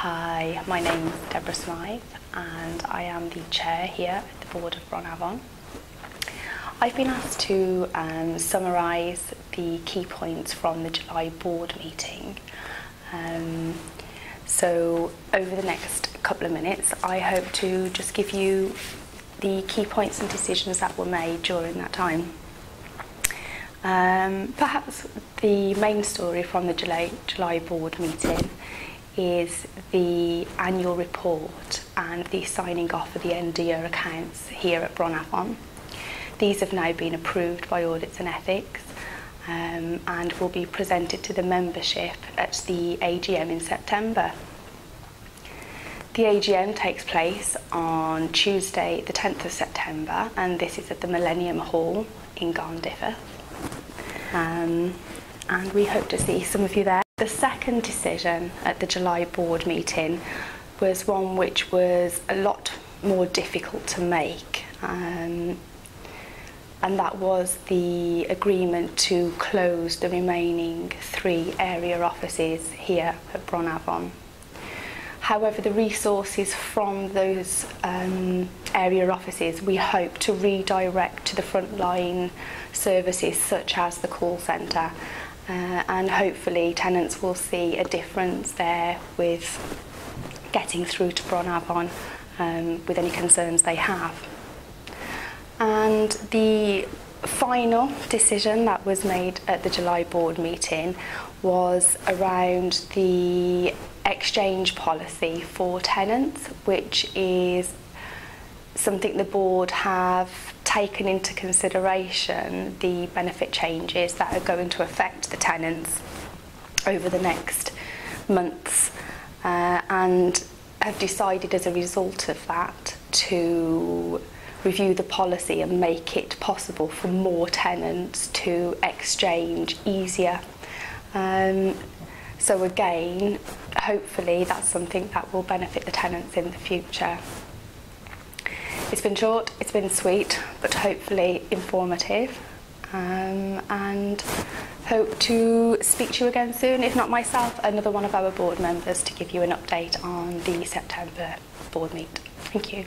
Hi, my name is Deborah Smyth and I am the chair here at the board of Bron Afon. I've been asked to um, summarise the key points from the July board meeting. Um, so over the next couple of minutes I hope to just give you the key points and decisions that were made during that time. Um, perhaps the main story from the July, July board meeting is the annual report and the signing off of the end year accounts here at Bron Afon. These have now been approved by Audits and Ethics um, and will be presented to the membership at the AGM in September. The AGM takes place on Tuesday the 10th of September and this is at the Millennium Hall in Garndiffaith. Um, and we hope to see some of you there. The second decision at the July board meeting was one which was a lot more difficult to make. Um, and that was the agreement to close the remaining three area offices here at Bronavon. However, the resources from those um, area offices we hope to redirect to the frontline services such as the call centre uh, and hopefully tenants will see a difference there with getting through to Bron Afon um, with any concerns they have. And the final decision that was made at the July board meeting was around the exchange policy for tenants, which is something the board have taken into consideration the benefit changes that are going to affect the tenants over the next months uh, and have decided as a result of that to review the policy and make it possible for more tenants to exchange easier. Um, so again, hopefully that's something that will benefit the tenants in the future. It's been short, it's been sweet, but hopefully informative. Um, and hope to speak to you again soon, if not myself, another one of our board members to give you an update on the September board meet. Thank you.